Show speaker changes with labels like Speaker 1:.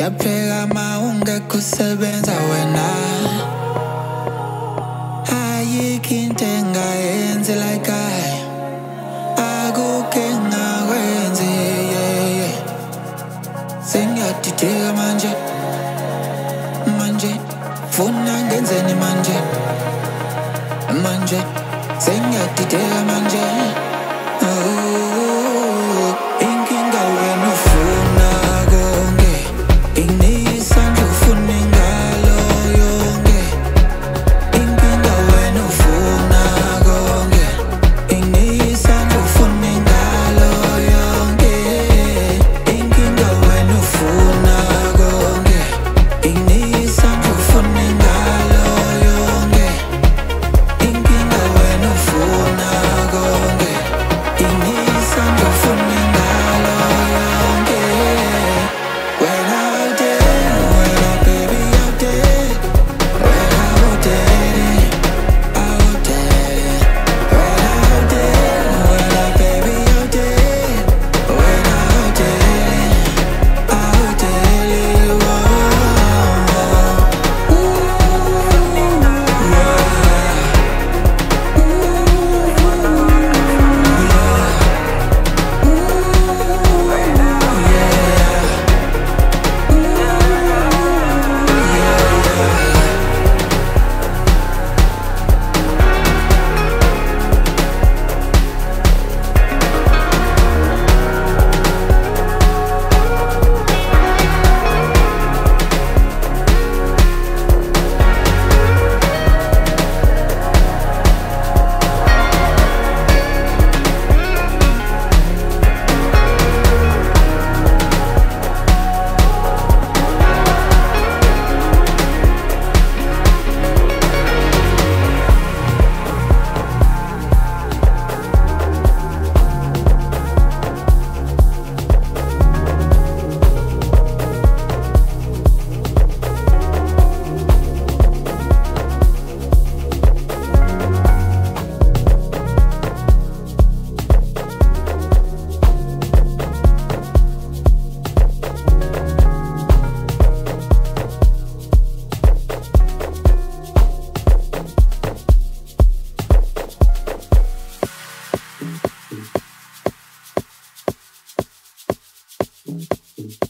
Speaker 1: yapheka mawungekho usebenza wena. Ayikho into engayenzi like I. Akukho engakwenzi yeah. sengiyadideka manje manje. Funa ngenzeni manje manje. Sengiyadideka manje. Oh.
Speaker 2: thank you